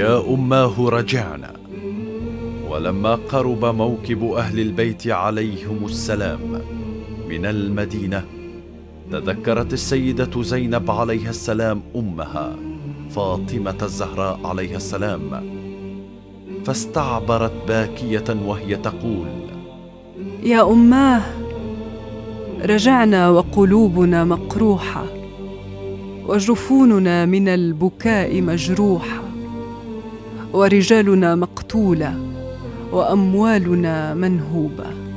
يا أماه رجعنا. ولما قرب موكب أهل البيت عليهم السلام من المدينة تذكرت السيدة زينب عليها السلام أمها فاطمة الزهراء عليها السلام. فاستعبرت باكية وهي تقول يا أماه رجعنا وقلوبنا مقروحة وجفوننا من البكاء مجروحة. ورجالنا مقتوله وأموالنا منهوبة.